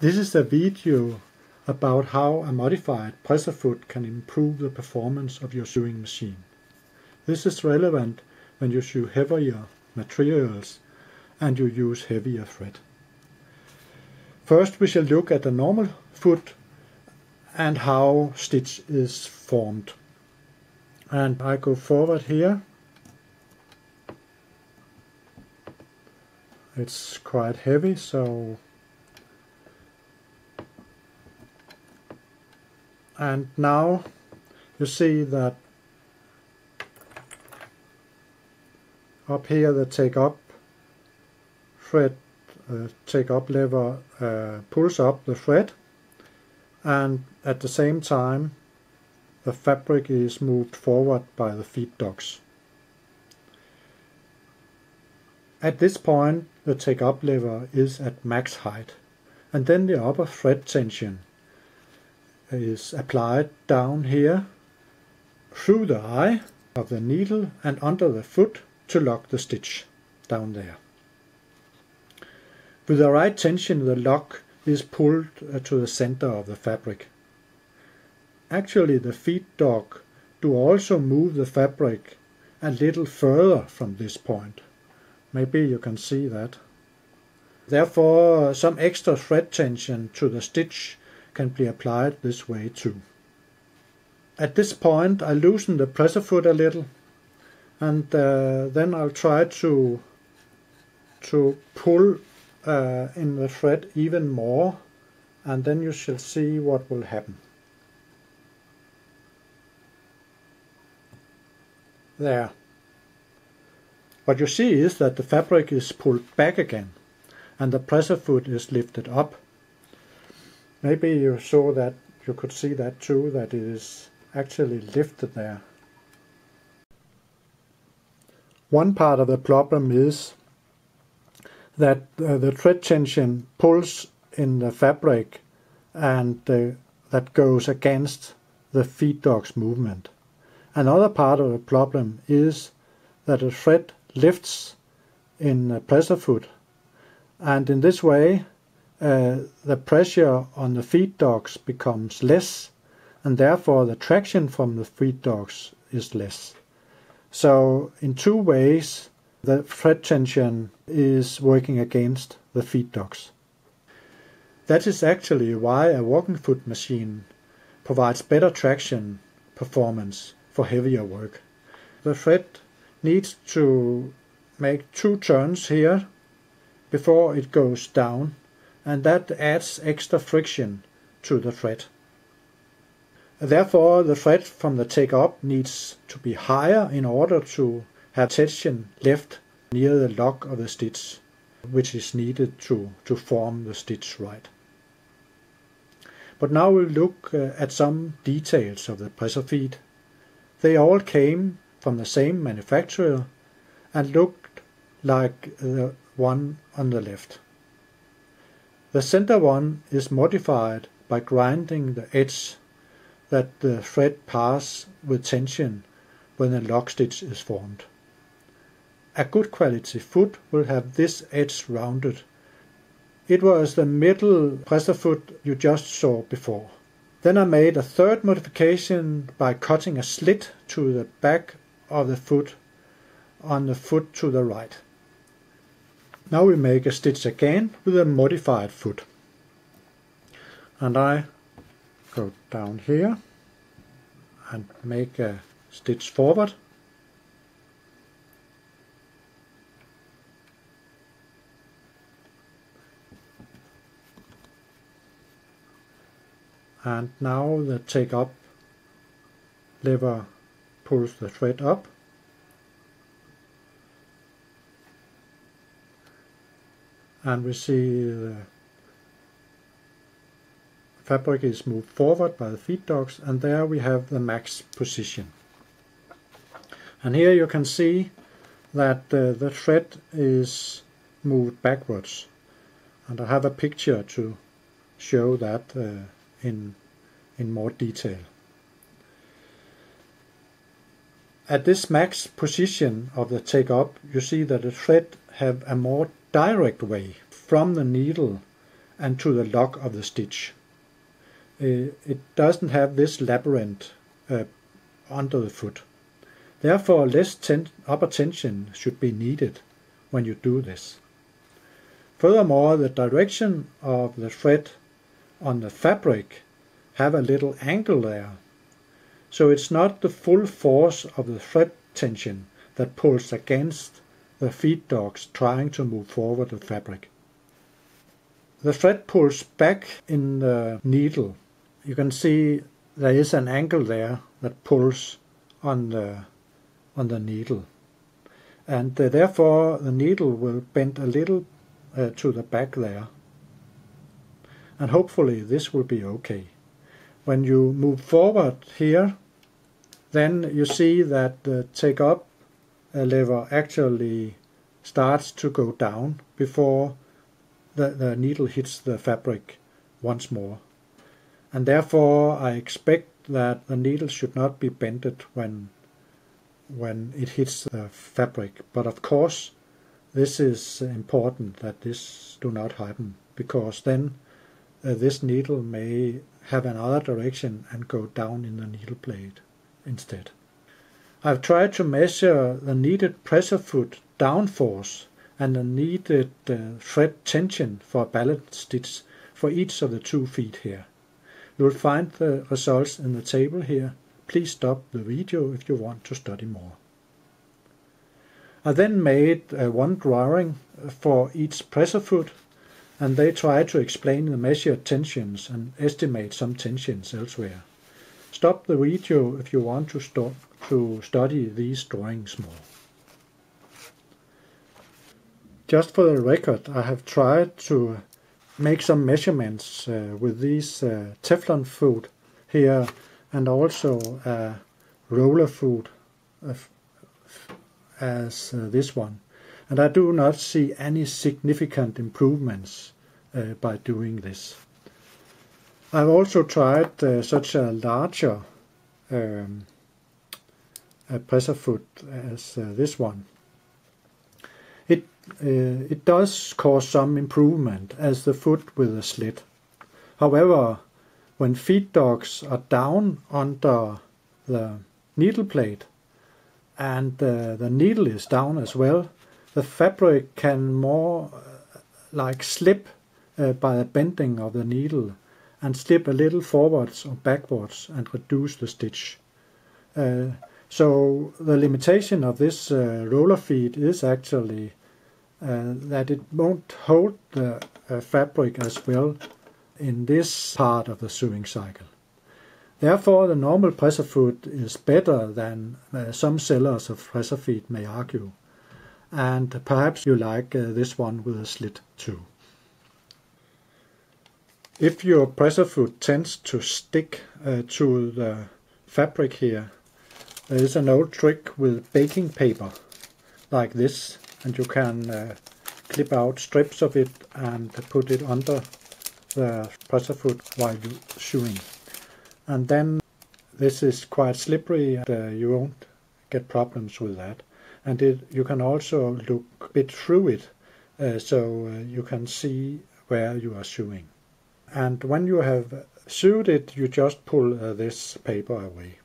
This is a video about how a modified pressure foot can improve the performance of your sewing machine. This is relevant when you sew heavier materials and you use heavier thread. First we shall look at the normal foot and how stitch is formed. And I go forward here. It's quite heavy so and now you see that up here the take up thread uh, take up lever uh, pulls up the thread and at the same time the fabric is moved forward by the feed dogs. At this point the take up lever is at max height. And then the upper thread tension is applied down here through the eye of the needle and under the foot to lock the stitch down there. With the right tension the lock is pulled uh, to the center of the fabric. Actually the feed dog do also move the fabric a little further from this point. Maybe you can see that. Therefore some extra thread tension to the stitch can be applied this way too. At this point I loosen the pressure foot a little and uh, then I'll try to to pull uh, in the thread even more and then you shall see what will happen. There. What you see is that the fabric is pulled back again and the pressure foot is lifted up Maybe you saw that, you could see that too, that it is actually lifted there. One part of the problem is that uh, the thread tension pulls in the fabric and uh, that goes against the feed dog's movement. Another part of the problem is that the thread lifts in the pressure foot and in this way uh, the pressure on the feed dogs becomes less and therefore the traction from the feed dogs is less. So in two ways the thread tension is working against the feed dogs. That is actually why a walking foot machine provides better traction performance for heavier work. The thread needs to make two turns here before it goes down and that adds extra friction to the thread. Therefore, the thread from the take-up needs to be higher in order to have tension left near the lock of the stitch, which is needed to, to form the stitch right. But now we'll look uh, at some details of the pressure feed. They all came from the same manufacturer and looked like the one on the left. The center one is modified by grinding the edge that the thread pass with tension when a lock stitch is formed. A good quality foot will have this edge rounded. It was the middle pressure foot you just saw before. Then I made a third modification by cutting a slit to the back of the foot on the foot to the right. Now we make a stitch again with a modified foot. And I go down here and make a stitch forward. And now the take up lever pulls the thread up and we see the fabric is moved forward by the feed dogs and there we have the max position. And here you can see that uh, the thread is moved backwards and I have a picture to show that uh, in, in more detail. At this max position of the take up you see that the thread have a more direct way from the needle and to the lock of the stitch. Uh, it doesn't have this labyrinth uh, under the foot. Therefore, less ten upper tension should be needed when you do this. Furthermore, the direction of the thread on the fabric have a little angle there. So it's not the full force of the thread tension that pulls against the feed dogs trying to move forward the fabric. The thread pulls back in the needle. You can see there is an angle there that pulls on the on the needle and uh, therefore the needle will bend a little uh, to the back there and hopefully this will be okay. When you move forward here then you see that the take up lever actually starts to go down before the, the needle hits the fabric once more and therefore I expect that the needle should not be bended when when it hits the fabric. But of course, this is important that this do not happen because then uh, this needle may have another direction and go down in the needle blade instead. I've tried to measure the needed pressure foot down force and the needed uh, thread tension for a balance stitch for each of the two feet here. You will find the results in the table here Please stop the video if you want to study more. I then made uh, one drawing for each presser foot and they try to explain the measured tensions and estimate some tensions elsewhere. Stop the video if you want to, stop, to study these drawings more. Just for the record, I have tried to make some measurements uh, with these uh, Teflon foot here and also a roller foot as uh, this one. And I do not see any significant improvements uh, by doing this. I've also tried uh, such a larger um, a presser foot as uh, this one. It, uh, it does cause some improvement as the foot with a slit. However, when feed dogs are down under the needle plate and uh, the needle is down as well, the fabric can more uh, like slip uh, by the bending of the needle and slip a little forwards or backwards and reduce the stitch. Uh, so the limitation of this uh, roller feed is actually uh, that it won't hold the fabric as well in this part of the sewing cycle. Therefore, the normal presser foot is better than uh, some sellers of presser feet may argue. And perhaps you like uh, this one with a slit too. If your presser foot tends to stick uh, to the fabric here, there is an old trick with baking paper like this and you can uh, clip out strips of it and put it under the presser foot while you're sewing. And then this is quite slippery and uh, you won't get problems with that. And it, you can also look a bit through it uh, so uh, you can see where you are sewing. And when you have sewed it, you just pull uh, this paper away.